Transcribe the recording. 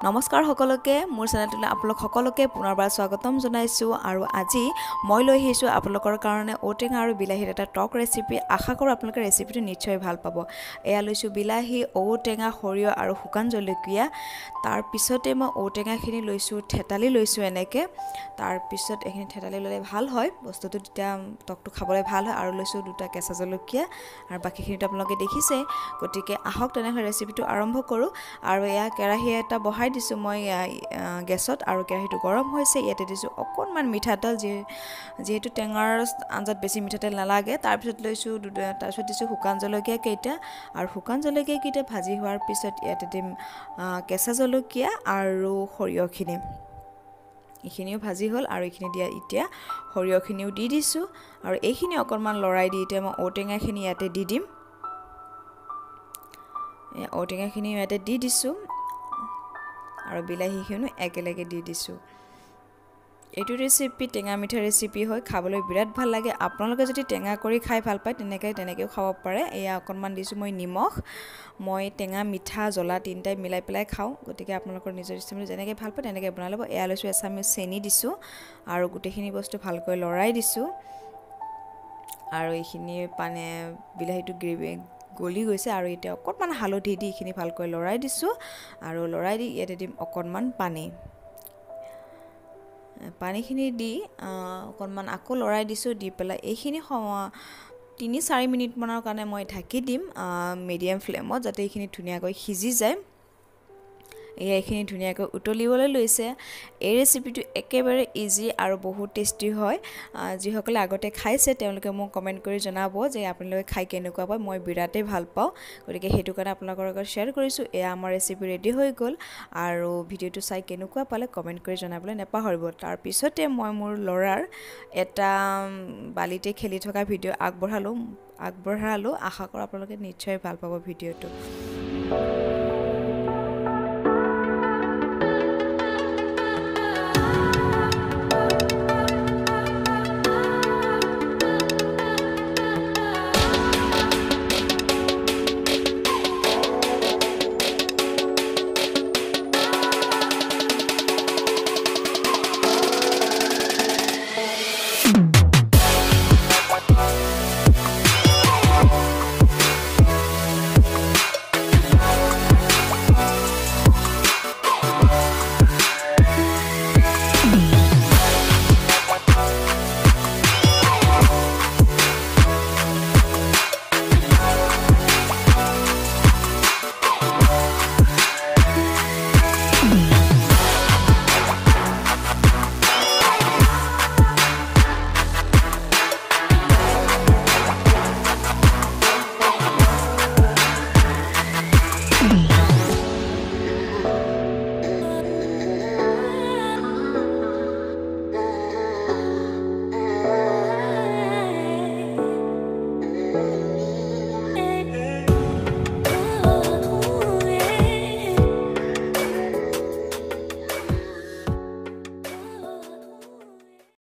নমস্কাৰ সকলোকে মোৰ চেনেলটোলৈ আপোনালোক সকলোকে পুনৰবাৰ স্বাগতম জনাইছোঁ আৰু আজি মই লৈ আহিছোঁ আপোনালোকৰ কাৰণে ঔটেঙা আৰু বিলাহীৰ এটা টক ৰেচিপি আশা কৰোঁ আপোনালোকে ৰেচিপিটো নিশ্চয় ভাল পাব। এয়া লৈছোঁ বিলাহী ঔটেঙা সৰিয়হ আৰু শুকান জলকীয়া। তাৰপিছতে মই ঔটেঙাখিনি লৈছোঁ থেতালি লৈছোঁ এনেকৈ। তাৰপিছত এইখিনি থেতালি ল'লে ভাল হয়। বস্তুটো তেতিয়া টকটো খাবলৈ ভাল হয়। আৰু লৈছোঁ দুটা কেঁচা জলকীয়া। আৰু বাকীখিনিতো আপোনালোকে দেখিছে। গতিকে আহক তেনেহ'লে ৰেচিপিটো আৰম্ভ কৰোঁ। আৰু এয়া কেৰাহী এটা বহাই দিছোঁ মই গেছত আৰু কেৰাহীটো গৰম হৈছে ইয়াতে দিছোঁ অকণমান মিঠাতেল যি যিহেতু টেঙাৰ আঞ্জাত বেছি মিঠাতেল নালাগে তাৰপিছত লৈছোঁ তাৰপিছত দিছোঁ শুকান জলকীয়া কেইটা আৰু শুকান জলকীয়াকেইটা ভাজি হোৱাৰ পিছত ইয়াতে দিম কেঁচা জলকীয়া আৰু সৰিয়হখিনি। এইখিনিও ভাজি হ'ল আৰু এইখিনি দিয়া এতিয়া সৰিয়হখিনিও দি দিছোঁ আৰু এইখিনি অকণমান লৰাই দি এতিয়া মই ঔটেঙাখিনি ইয়াতে দি দিম। ঔটেঙাখিনি ইয়াতে দি দিছোঁ আৰু বিলাহীখিনিও একেলগে দি দিছোঁ। এইটো ৰেচিপি টেঙা মিঠা ৰেচিপি হয় খাবলৈ বিৰাট ভাল লাগে। আপোনালোকে যদি টেঙা কৰি খাই ভাল পায় তেনেকৈ তেনেকৈও খাব পাৰে। এয়া অকণমান দিছোঁ মই নিমখ। মই টেঙা মিঠা জ্বলা তিনিটাই মিলাই পেলাই খাওঁ। গতিকে আপোনালোকৰ নিজৰ ইচ্ছামতে যেনেকৈ ভাল পায় তেনেকৈ বনাই ল'ব। এয়া লৈছোঁ এচামুচ চেনি দিছোঁ আৰু গোটেইখিনি বস্তু ভালকৈ লৰাই দিছোঁ। আৰু এইখিনি পানী বিলাহীটো গ্ৰেভি গলি গৈছে আৰু এতিয়া অকণমান হালধি দি এইখিনি ভালকৈ লৰাই দিছোঁ আৰু লৰাই দি ইয়াতে দিম অকণমান পানী। পানীখিনি দি অকণমান আকৌ লৰাই দিছোঁ দি পেলাই এইখিনি তিনি চাৰি মিনিটমানৰ কাৰণে মই ঢাকি দিম মিডিয়াম ফ্লেমত যাতে এইখিনি ধুনীয়াকৈ সিজি যায়। এইখিনি ধুনীয়াকৈ উতলিবলৈ লৈছে। এই ৰেচিপিটো একেবাৰে ইজি আৰু বহুত টেষ্টি হয়। যিসকলে আগতে খাইছে তেওঁলোকে মোক কমেণ্ট কৰি জনাব যে আপোনালোকে খাই কেনেকুৱা পায়। মই বিৰাটেই ভাল পাওঁ। গতিকে সেইটো কাৰণে আপোনালোকৰ লগত শ্বেয়াৰ কৰিছোঁ। এয়া আমাৰ ৰেচিপি ৰেডি হৈ গ'ল। আৰু ভিডিঅ'টো চাই কেনেকুৱা পালে কমেণ্ট কৰি জনাবলৈ নাপাহৰিব। তাৰপিছতে মই মোৰ ল'ৰাৰ এটা বালিতে খেলি থকা ভিডিঅ' আগবঢ়ালোঁ আগবঢ়ালোঁ। আশা কৰোঁ আপোনালোকে নিশ্চয় ভাল পাব ভিডিঅ'টো।